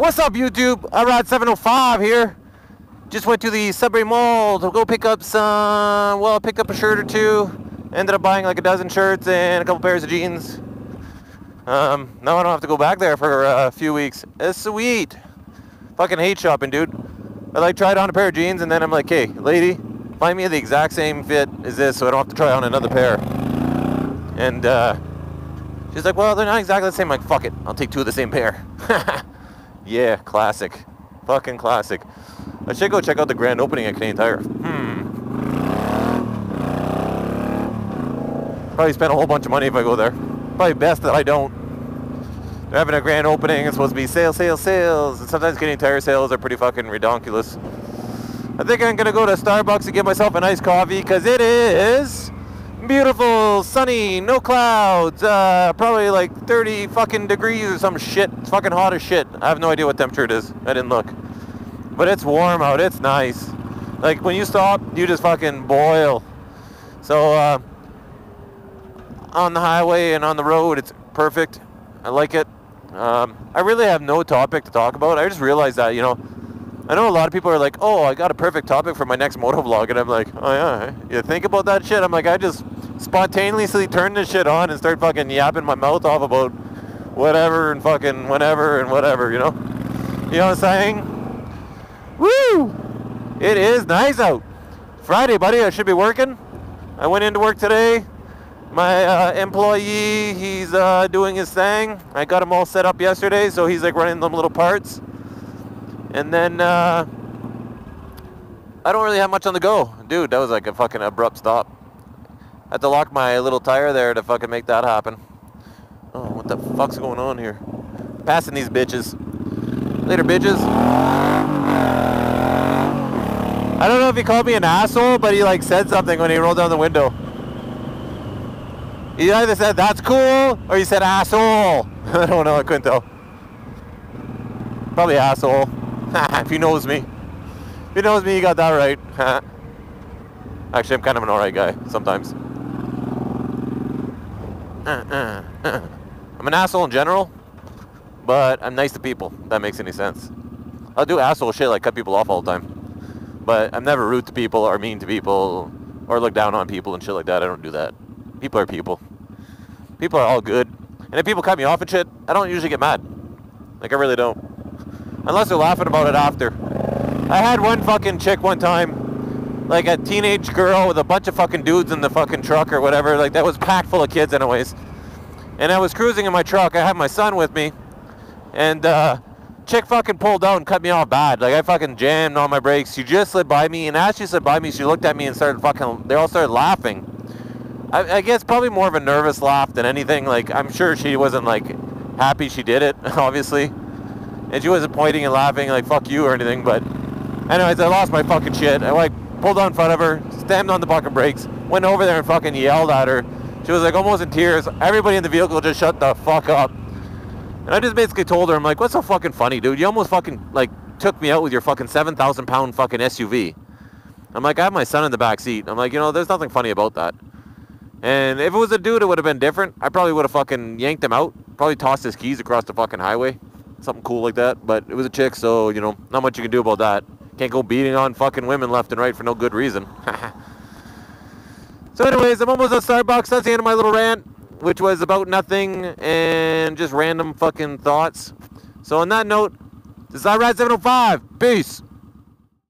What's up, YouTube? I Ride 705 here. Just went to the Subway Mall to go pick up some. Well, pick up a shirt or two. Ended up buying like a dozen shirts and a couple pairs of jeans. Um, now I don't have to go back there for a few weeks. It's sweet. Fucking hate shopping, dude. I like tried on a pair of jeans and then I'm like, hey, lady, find me the exact same fit as this so I don't have to try on another pair. And uh, she's like, well, they're not exactly the same. I'm like, fuck it, I'll take two of the same pair. Yeah, classic. Fucking classic. I should go check out the grand opening at Canadian Tire. Hmm. Probably spend a whole bunch of money if I go there. Probably best that I don't. They're having a grand opening. It's supposed to be sales, sales, sales. And sometimes Canadian Tire sales are pretty fucking redonkulous. I think I'm gonna go to Starbucks and get myself a nice coffee because it is beautiful, sunny, no clouds, uh, probably like 30 fucking degrees or some shit. It's fucking hot as shit. I have no idea what temperature it is. I didn't look. But it's warm out. It's nice. Like when you stop, you just fucking boil. So uh, on the highway and on the road, it's perfect. I like it. Um, I really have no topic to talk about. I just realized that, you know, I know a lot of people are like, oh, I got a perfect topic for my next moto vlog. And I'm like, oh yeah, you think about that shit? I'm like, I just spontaneously turn this shit on and start fucking yapping my mouth off about whatever and fucking whatever and whatever, you know? You know what I'm saying? Woo! It is nice out. Friday, buddy, I should be working. I went into work today. My uh, employee, he's uh, doing his thing. I got him all set up yesterday, so he's like running them little parts. And then uh, I don't really have much on the go. Dude, that was like a fucking abrupt stop. I had to lock my little tire there to fucking make that happen. Oh, what the fuck's going on here? Passing these bitches. Later, bitches. I don't know if he called me an asshole, but he like said something when he rolled down the window. He either said that's cool or he said asshole. I don't know, I couldn't tell. Probably asshole. if he knows me. If he knows me, he got that right. Actually, I'm kind of an alright guy sometimes. I'm an asshole in general, but I'm nice to people. That makes any sense. I'll do asshole shit like cut people off all the time. But I'm never rude to people or mean to people or look down on people and shit like that. I don't do that. People are people. People are all good. And if people cut me off and shit, I don't usually get mad. Like, I really don't. Unless they're laughing about it after. I had one fucking chick one time, like a teenage girl with a bunch of fucking dudes in the fucking truck or whatever, like that was packed full of kids anyways. And I was cruising in my truck, I had my son with me, and uh, chick fucking pulled out and cut me off bad. Like I fucking jammed on my brakes. She just slid by me, and as she slid by me, she looked at me and started fucking, they all started laughing. I, I guess probably more of a nervous laugh than anything. Like I'm sure she wasn't like happy she did it, obviously. And she wasn't pointing and laughing like fuck you or anything, but anyways, I lost my fucking shit. I like pulled in front of her, slammed on the fucking brakes, went over there and fucking yelled at her. She was like almost in tears. Everybody in the vehicle just shut the fuck up. And I just basically told her, I'm like, what's so fucking funny, dude? You almost fucking like took me out with your fucking 7,000 pound fucking SUV. I'm like, I have my son in the back seat. I'm like, you know, there's nothing funny about that. And if it was a dude, it would have been different. I probably would have fucking yanked him out. Probably tossed his keys across the fucking highway something cool like that. But it was a chick, so you know, not much you can do about that. Can't go beating on fucking women left and right for no good reason. so, anyways, I'm almost at Starbucks. That's the end of my little rant, which was about nothing and just random fucking thoughts. So, on that note, this is I Ride 705. Peace.